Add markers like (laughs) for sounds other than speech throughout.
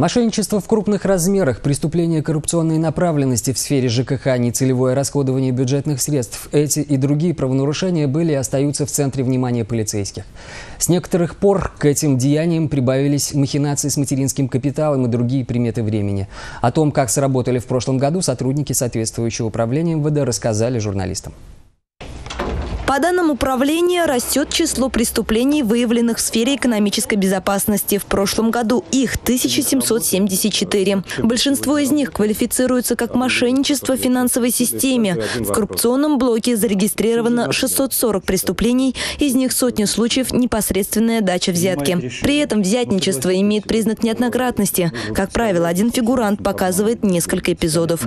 Мошенничество в крупных размерах, преступления коррупционной направленности в сфере ЖКХ, нецелевое расходование бюджетных средств – эти и другие правонарушения были и остаются в центре внимания полицейских. С некоторых пор к этим деяниям прибавились махинации с материнским капиталом и другие приметы времени. О том, как сработали в прошлом году, сотрудники соответствующего управления МВД рассказали журналистам. По данным управления, растет число преступлений, выявленных в сфере экономической безопасности. В прошлом году их 1774. Большинство из них квалифицируются как мошенничество в финансовой системе. В коррупционном блоке зарегистрировано 640 преступлений, из них сотни случаев непосредственная дача взятки. При этом взятничество имеет признак неоднократности. Как правило, один фигурант показывает несколько эпизодов.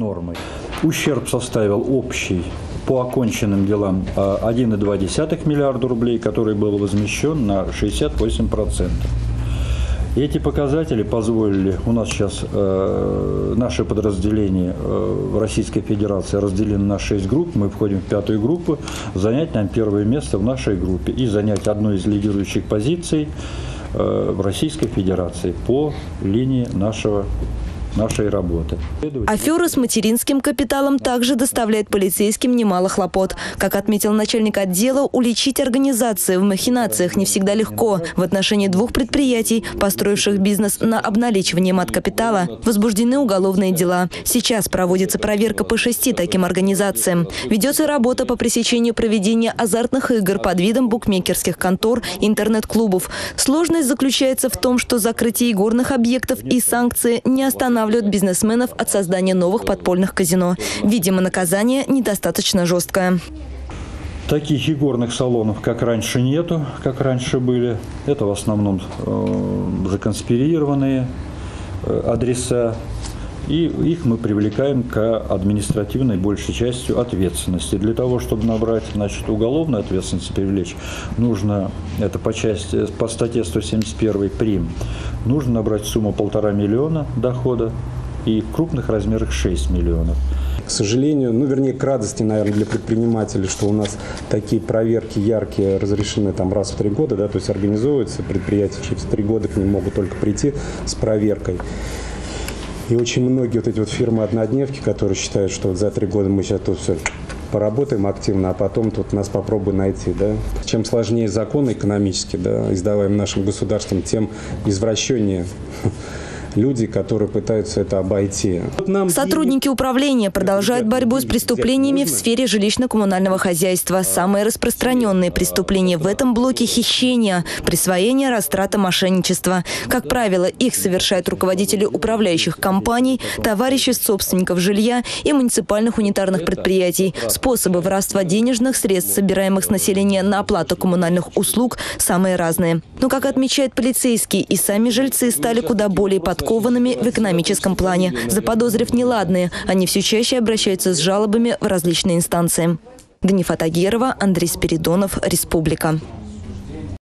Ущерб составил общий по оконченным делам 1,2 э, миллиарда рублей, который был возмещен на 68%. Эти показатели позволили, у нас сейчас э, наше подразделение э, в Российской Федерации разделено на 6 групп, мы входим в пятую группу, занять нам первое место в нашей группе и занять одну из лидирующих позиций э, в Российской Федерации по линии нашего нашей работы. Афера с материнским капиталом также доставляет полицейским немало хлопот. Как отметил начальник отдела, уличить организации в махинациях не всегда легко. В отношении двух предприятий, построивших бизнес на обналичивание мат-капитала, возбуждены уголовные дела. Сейчас проводится проверка по шести таким организациям. Ведется работа по пресечению проведения азартных игр под видом букмекерских контор, интернет-клубов. Сложность заключается в том, что закрытие игорных объектов и санкции не останавливаются останавливают бизнесменов от создания новых подпольных казино. Видимо, наказание недостаточно жесткое. Таких игорных салонов, как раньше, нету, как раньше были. Это в основном э, законспирированные э, адреса и их мы привлекаем к административной большей частью ответственности. Для того, чтобы набрать значит, уголовную ответственность привлечь, нужно, это по, части, по статье 171 прим, нужно набрать сумму полтора миллиона дохода и в крупных размерах 6 миллионов. К сожалению, ну, вернее, к радости, наверное, для предпринимателей, что у нас такие проверки яркие разрешены там раз в три года, да, то есть организовываются предприятия через три года к ним могут только прийти с проверкой. И очень многие вот эти вот фирмы-однодневки, которые считают, что вот за три года мы сейчас тут все поработаем активно, а потом тут нас попробуй найти. Да? Чем сложнее закон экономический, да, издаваем нашим государством, тем извращеннее (laughs) люди, которые пытаются это обойти. Сотрудники управления продолжают борьбу с преступлениями в сфере жилищно-коммунального хозяйства. Самые распространенные преступления в этом блоке – хищения, присвоение, растрата, мошенничество. Как правило, их совершают руководители управляющих компаний, товарищи собственников жилья и муниципальных унитарных предприятий. Способы воровства денежных средств, собираемых с населения на оплату коммунальных услуг, самые разные. Но, как отмечают полицейские, и сами жильцы стали куда более подкупными подкованными в экономическом плане. Заподозрив неладные, они все чаще обращаются с жалобами в различные инстанции. Гнифа Тагирова, Андрей Спиридонов, Республика.